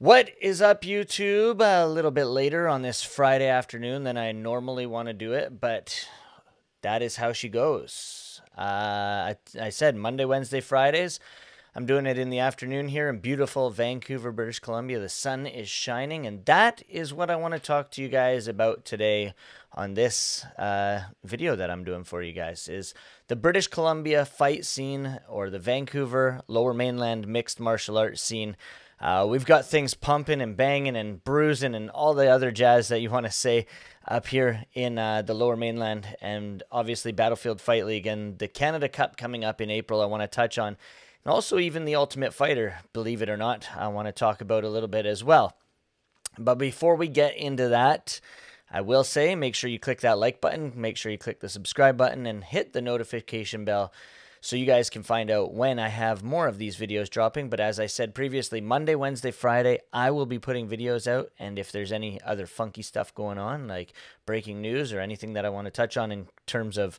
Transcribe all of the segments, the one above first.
What is up, YouTube? A little bit later on this Friday afternoon than I normally want to do it, but that is how she goes. Uh, I, I said Monday, Wednesday, Fridays. I'm doing it in the afternoon here in beautiful Vancouver, British Columbia. The sun is shining, and that is what I want to talk to you guys about today on this uh, video that I'm doing for you guys is the British Columbia fight scene or the Vancouver Lower Mainland mixed martial arts scene. Uh, we've got things pumping and banging and bruising and all the other jazz that you want to say up here in uh, the lower mainland and obviously Battlefield Fight League and the Canada Cup coming up in April. I want to touch on and also even the Ultimate Fighter, believe it or not, I want to talk about a little bit as well. But before we get into that, I will say make sure you click that like button, make sure you click the subscribe button, and hit the notification bell so you guys can find out when I have more of these videos dropping. But as I said previously, Monday, Wednesday, Friday, I will be putting videos out. And if there's any other funky stuff going on, like breaking news or anything that I want to touch on in terms of,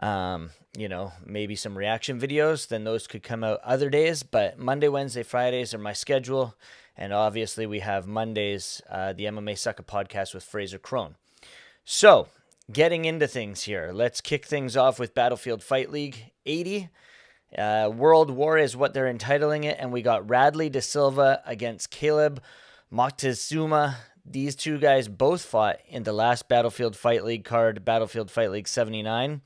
um, you know, maybe some reaction videos, then those could come out other days. But Monday, Wednesday, Fridays are my schedule. And obviously, we have Mondays, uh, the MMA Sucka podcast with Fraser Crone. So, getting into things here, let's kick things off with Battlefield Fight League 80. Uh, World War is what they're entitling it, and we got Radley De Silva against Caleb Moctezuma. These two guys both fought in the last Battlefield Fight League card, Battlefield Fight League 79.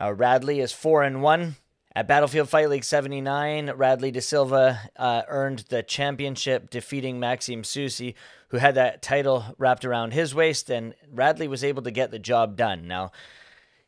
Uh, Radley is 4 and 1. At Battlefield Fight League 79, Radley De Silva uh, earned the championship, defeating Maxime Soucy, who had that title wrapped around his waist, and Radley was able to get the job done. Now,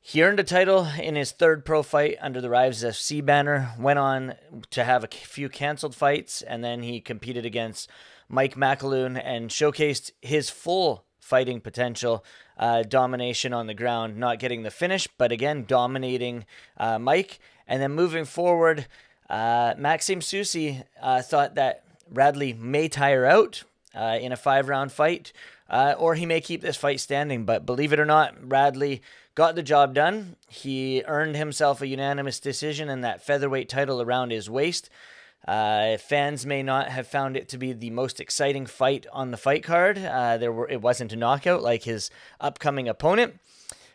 he earned a title in his third pro fight under the Rives FC banner, went on to have a few canceled fights, and then he competed against Mike McAloon and showcased his full fighting potential, uh, domination on the ground, not getting the finish, but again, dominating uh, Mike. And then moving forward, uh, Maxime Soucy uh, thought that Radley may tire out uh, in a five round fight, uh, or he may keep this fight standing. But believe it or not, Radley got the job done. He earned himself a unanimous decision and that featherweight title around his waist. Uh, fans may not have found it to be the most exciting fight on the fight card. Uh, there were it wasn't a knockout like his upcoming opponent,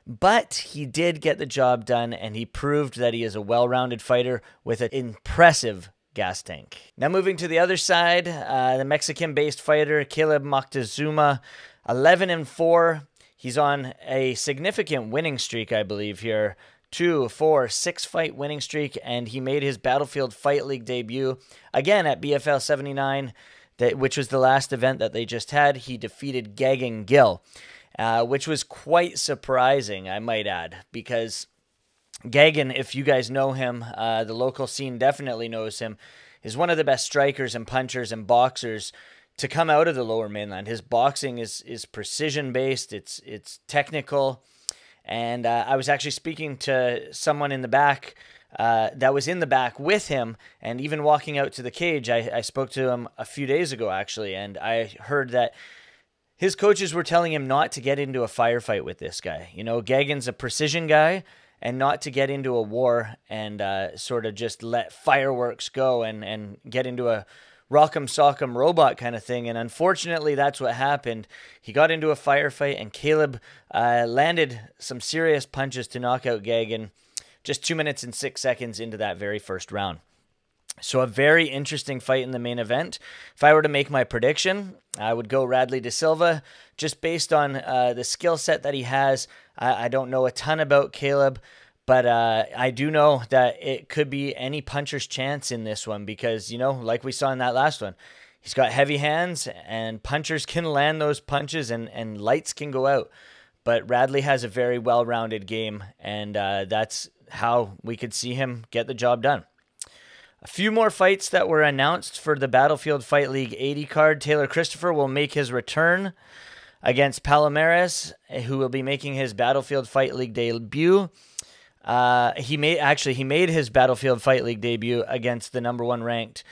but he did get the job done, and he proved that he is a well-rounded fighter with an impressive gas tank. Now moving to the other side, uh, the Mexican-based fighter Caleb Moctezuma, 11 and four. He's on a significant winning streak, I believe, here. Two, four, six fight winning streak, and he made his Battlefield Fight League debut again at BFL 79, that, which was the last event that they just had. He defeated Gagan Gill, uh, which was quite surprising, I might add, because Gagan, if you guys know him, uh, the local scene definitely knows him, is one of the best strikers and punchers and boxers to come out of the lower mainland. His boxing is is precision based. It's it's technical, and uh, I was actually speaking to someone in the back. Uh, that was in the back with him, and even walking out to the cage, I, I spoke to him a few days ago actually, and I heard that his coaches were telling him not to get into a firefight with this guy. You know, Gagan's a precision guy, and not to get into a war and uh, sort of just let fireworks go and, and get into a rock'em sock'em robot kind of thing. And unfortunately, that's what happened. He got into a firefight, and Caleb uh, landed some serious punches to knock out Gagan just two minutes and six seconds into that very first round. So, a very interesting fight in the main event. If I were to make my prediction, I would go Radley De Silva just based on uh, the skill set that he has. I, I don't know a ton about Caleb. But uh, I do know that it could be any puncher's chance in this one because, you know, like we saw in that last one, he's got heavy hands and punchers can land those punches and, and lights can go out. But Radley has a very well rounded game, and uh, that's how we could see him get the job done. A few more fights that were announced for the Battlefield Fight League 80 card. Taylor Christopher will make his return against Palomares, who will be making his Battlefield Fight League debut. Uh, he made actually he made his Battlefield Fight League debut against the number one ranked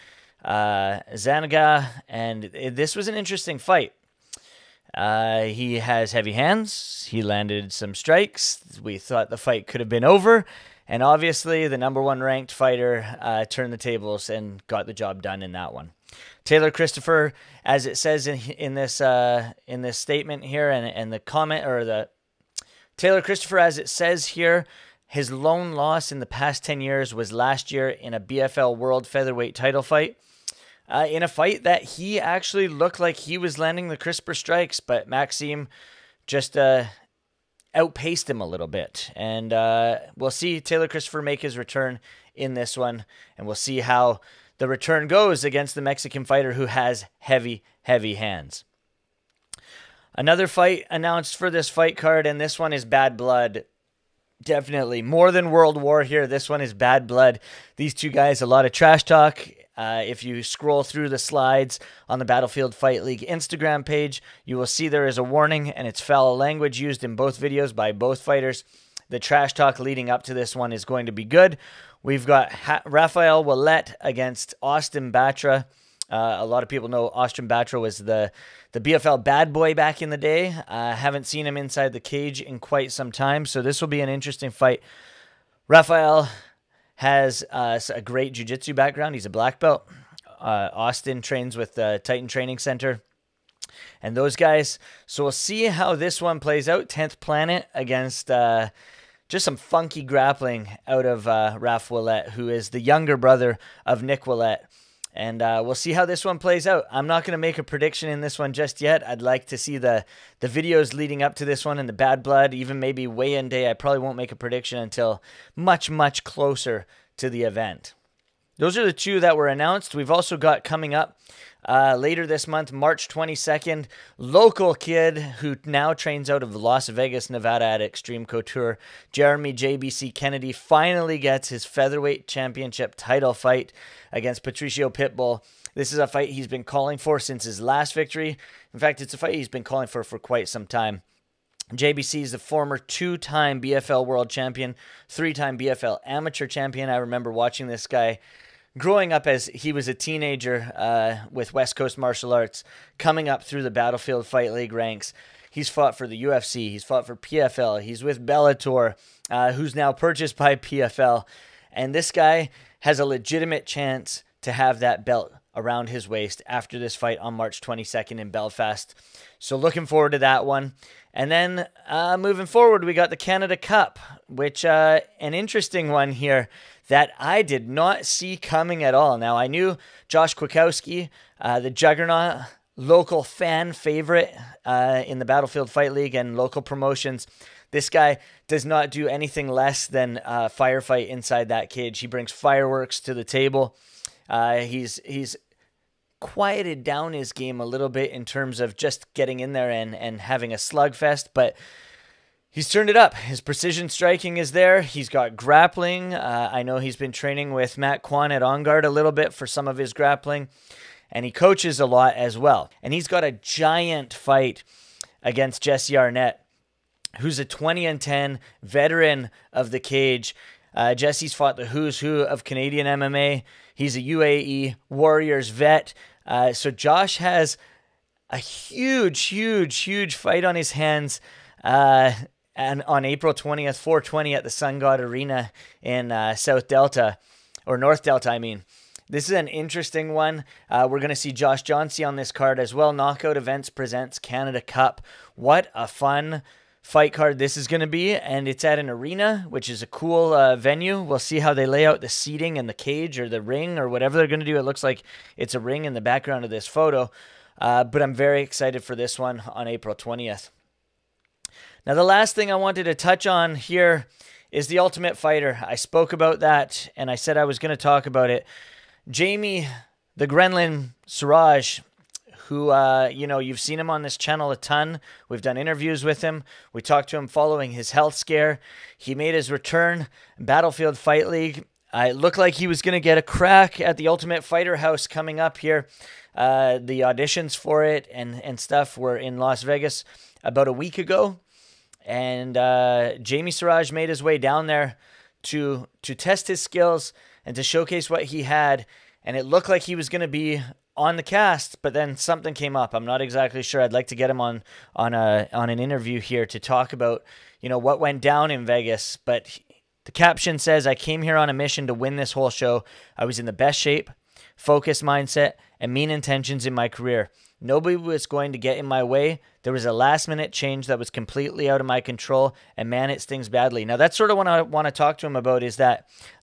uh, Zanaga, and it, this was an interesting fight. Uh, he has heavy hands. He landed some strikes. We thought the fight could have been over, and obviously the number one ranked fighter uh, turned the tables and got the job done in that one. Taylor Christopher, as it says in in this uh, in this statement here, and and the comment or the Taylor Christopher, as it says here, his lone loss in the past ten years was last year in a BFL World Featherweight title fight. Uh, in a fight that he actually looked like he was landing the crisper strikes, but Maxime just uh, outpaced him a little bit. And uh, we'll see Taylor Christopher make his return in this one, and we'll see how the return goes against the Mexican fighter who has heavy, heavy hands. Another fight announced for this fight card, and this one is Bad Blood. Definitely more than World War here. This one is Bad Blood. These two guys, a lot of trash talk. Uh, if you scroll through the slides on the Battlefield Fight League Instagram page, you will see there is a warning and it's foul language used in both videos by both fighters. The trash talk leading up to this one is going to be good. We've got ha- Rafael Ouellet against Austin Batra. Uh, a lot of people know Austin Batra was the, the BFL bad boy back in the day. I uh, haven't seen him inside the cage in quite some time, so this will be an interesting fight. Rafael has uh, a great jiu-jitsu background. He's a black belt. Uh, Austin trains with the Titan Training Center. And those guys, so we'll see how this one plays out. 10th Planet against uh, just some funky grappling out of uh, Raf Ouellet, who is the younger brother of Nick Ouellet. And uh, we'll see how this one plays out. I'm not going to make a prediction in this one just yet. I'd like to see the, the videos leading up to this one and the bad blood, even maybe weigh in day. I probably won't make a prediction until much, much closer to the event. Those are the two that were announced. We've also got coming up uh, later this month, March 22nd, local kid who now trains out of Las Vegas, Nevada at Extreme Couture, Jeremy JBC Kennedy, finally gets his featherweight championship title fight against Patricio Pitbull. This is a fight he's been calling for since his last victory. In fact, it's a fight he's been calling for for quite some time. JBC is the former two time BFL world champion, three time BFL amateur champion. I remember watching this guy growing up as he was a teenager uh, with West Coast Martial Arts, coming up through the Battlefield Fight League ranks. He's fought for the UFC, he's fought for PFL, he's with Bellator, uh, who's now purchased by PFL. And this guy has a legitimate chance to have that belt around his waist after this fight on March 22nd in Belfast. So looking forward to that one. And then uh, moving forward, we got the Canada Cup, which uh, an interesting one here that I did not see coming at all. Now I knew Josh Kwiatkowski, uh, the juggernaut, local fan favorite uh, in the Battlefield Fight League and local promotions. This guy does not do anything less than uh, firefight inside that cage. He brings fireworks to the table. Uh, he's he's quieted down his game a little bit in terms of just getting in there and, and having a slugfest, but he's turned it up. His precision striking is there. He's got grappling. Uh, I know he's been training with Matt Kwan at On Guard a little bit for some of his grappling, and he coaches a lot as well. And he's got a giant fight against Jesse Arnett, who's a 20 and 10 veteran of the cage. Uh, Jesse's fought the who's who of Canadian MMA. He's a UAE Warriors vet. Uh, so Josh has a huge, huge, huge fight on his hands. Uh, and on April 20th, 420 at the Sungod Arena in uh, South Delta, or North Delta, I mean. This is an interesting one. Uh, we're going to see Josh Johnsey on this card as well. Knockout Events presents Canada Cup. What a fun fight card this is going to be, and it's at an arena, which is a cool uh, venue. We'll see how they lay out the seating and the cage or the ring or whatever they're going to do. It looks like it's a ring in the background of this photo, uh, but I'm very excited for this one on April 20th. Now, the last thing I wanted to touch on here is the Ultimate Fighter. I spoke about that, and I said I was going to talk about it. Jamie, the Gremlin Siraj, who, uh, you know, you've seen him on this channel a ton. We've done interviews with him. We talked to him following his health scare. He made his return, Battlefield Fight League. Uh, it looked like he was going to get a crack at the Ultimate Fighter House coming up here. Uh, the auditions for it and, and stuff were in Las Vegas about a week ago. And uh, Jamie Siraj made his way down there to to test his skills and to showcase what he had. And it looked like he was going to be on the cast, but then something came up. I'm not exactly sure. I'd like to get him on on a on an interview here to talk about you know what went down in Vegas. But the caption says, "I came here on a mission to win this whole show. I was in the best shape, focus mindset, and mean intentions in my career. Nobody was going to get in my way. There was a last minute change that was completely out of my control, and man, it stings badly. Now, that's sort of what I want to talk to him about is that